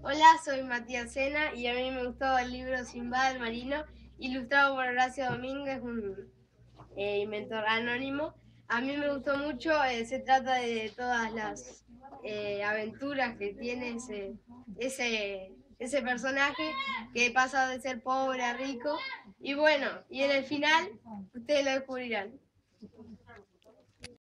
Hola, soy Matías Sena y a mí me gustó el libro Simba el Marino, ilustrado por Horacio Domínguez, un eh, inventor anónimo. A mí me gustó mucho, eh, se trata de todas las eh, aventuras que tiene ese, ese, ese personaje que pasa de ser pobre a rico. Y bueno, y en el final ustedes lo descubrirán.